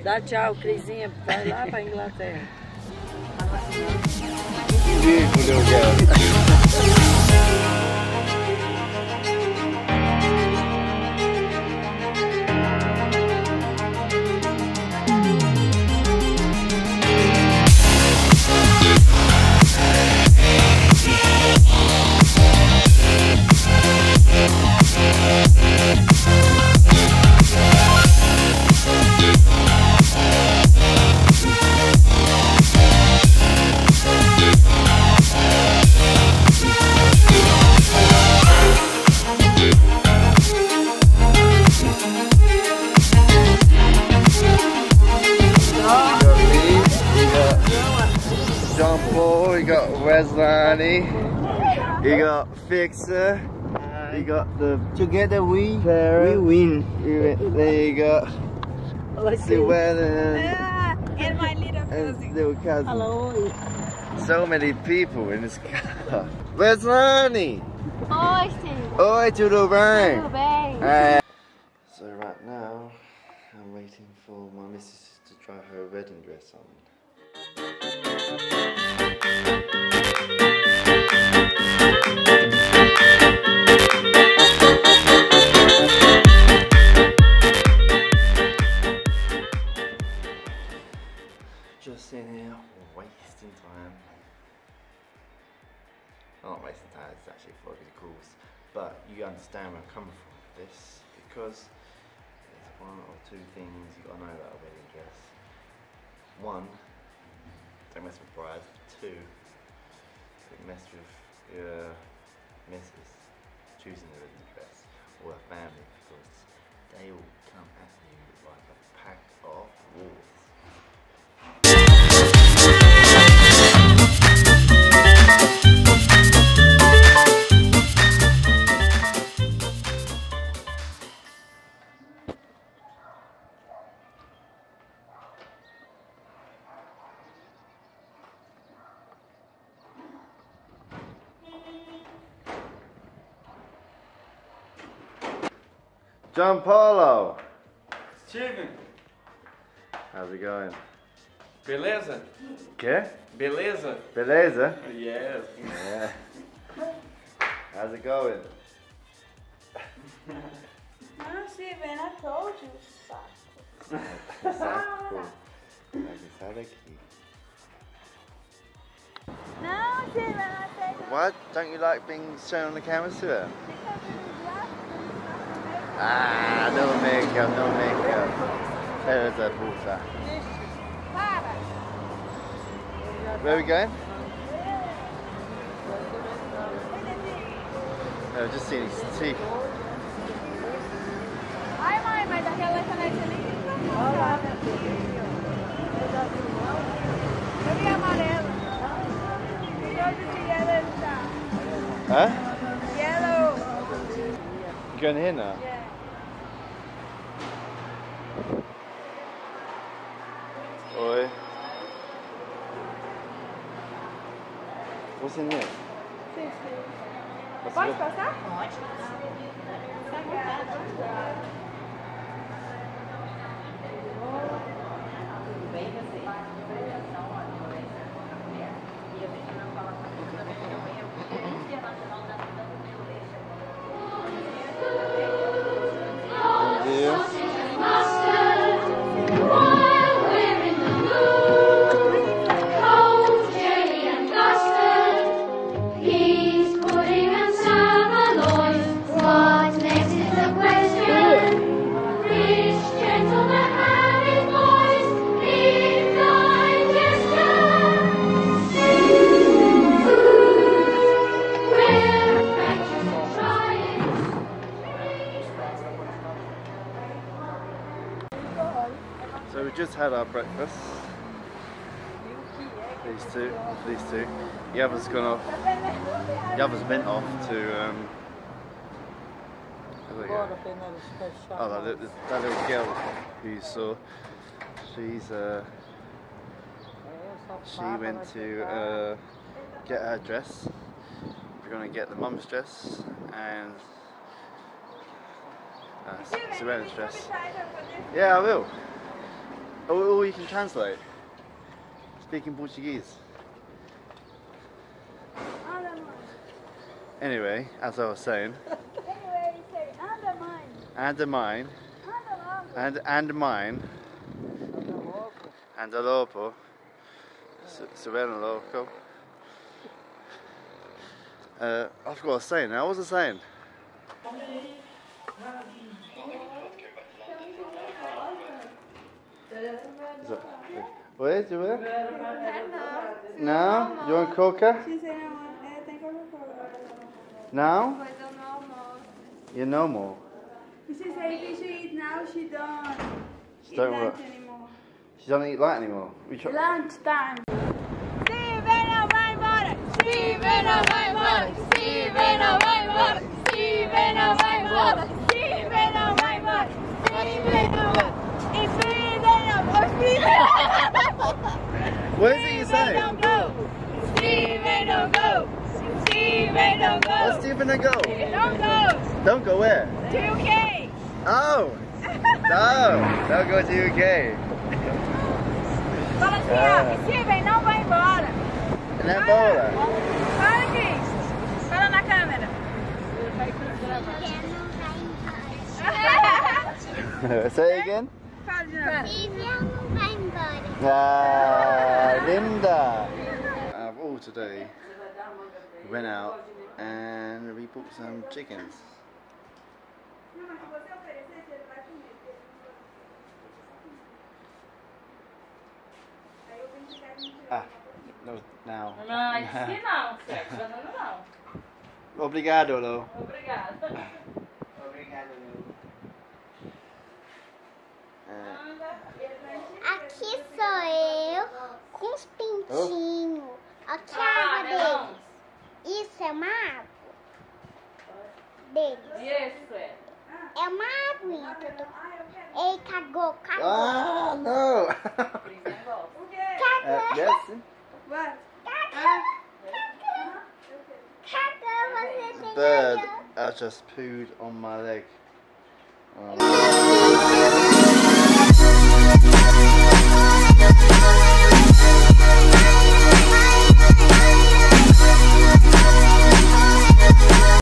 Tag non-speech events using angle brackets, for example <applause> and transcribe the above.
Dá tchau, Crisinha. Vai lá pra Inglaterra. Paul, we got Wesley, we got Fixer, we got the Together we, Parrot. win. there you go, Llewellyn Ah, and my little and cousin. little cousin. Hello. So many people in this car. <laughs> Where's Lonnie? Oi, Steve. Oi, tudo bem? Tudo bem? Uh, so right now, I'm waiting for my missus to try her wedding dress on. Just in here, wasting time. I'm not wasting time, it's actually good cause. But you understand where I'm coming from with this because there's one or two things you gotta know about a wedding dress. One, don't mess with brides. Two, don't mess with your missus choosing the wedding dress or a family because they will come at you like a pack of wolves. John Paulo, Steven, how's it going? beleza? Okay, Beleza? beleza. Yes. Yeah. How's it going? Ah, Não, Steven, I told you. Saco. Saco. Sai daqui. Não, Steven, I said What? Don't you like being shown on the camera, Sue? Ah, no makeup, no makeup. There's a puta. Where are we going? I've just seen his teeth. Huh? Yellow. You going here now? Yeah. Oi. What's in there? Sim, sim. Pode passar? Thank our breakfast. These two, these two. The other's gone off. The other's went off to um. Where they go? Bora, Fernando, fechar. Oh, that, little- that little girl who you saw. She's uh. She went to uh, get her dress. We're gonna get the mum's dress and uh, Serena's dress. Yeah, I will. Or, or you can translate. Speaking Portuguese. Anyway, as I was saying, <laughs> Anyway, he say, anda, mãe. and a mine, Anda logo. and and mine, and a lopo, Serena loco. Uh, I forgot what I was saying now. What was I saying? Eh, is that- Wait, you? No? You want coca? Now? You know more. She say, if she eat now, she don't eat don't lunch what? anymore. She don't eat light anymore. Lunch time. Steven embora. Steven embora. Steven. Steven vai. E Steven não. Steven. What is it you Steven say? don't go. Steven don't go. Steven don't Let's go. Stephen and go. Don't go. Don't go where? To UK. Oh! No! Don't go to UK. Fala assim, Ah. ó. Steven não vai embora. And then Bola. Fala, Cris. Fala na câmera. Say again. Fala de novo. Vivian não vai embora. Ah, Linda. Uh, all today, we went out and we bought some chickens. Não, mas se você oferecer, ele vai comer. Aí eu vim ficar com Ah, <laughs> no, now. Não, disse que não, certo? Banana não. Obrigado, Lo. Obrigada. Yes. É uma aguinha. Ei, cagou, cagou. Ah, não. Cagou. É, Bird, I just pooed on my leg.